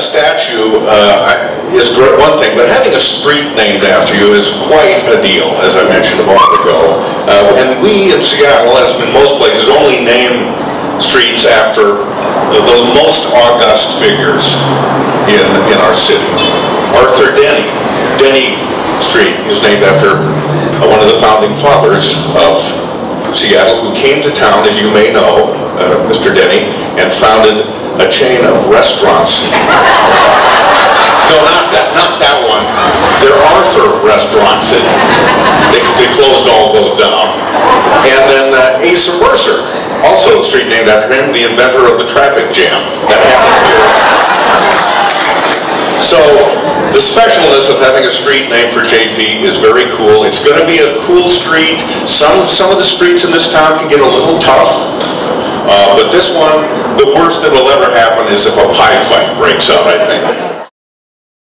a statue uh, is one thing, but having a street named after you is quite a deal, as I mentioned a moment ago. Uh, And we in Seattle, as in most places, only name streets after the the most august figures in, in our city. Arthur Denny, Denny Street is named after uh, one of the founding fathers of Seattle, who came to town, as you may know, uh, Mr. Denny, and founded a chain of restaurants. No, not that, not that one. They're Arthur restaurants. They, they closed all those down. And then uh, Asa Mercer, also a street named after him, the inventor of the traffic jam. That happened here. So, the specialness of having a street named for JP is very cool. It's gonna be a cool street. Some, some of the streets in this town can get a little tough. This one, the worst that'll ever happen is if a pie fight breaks out, I think.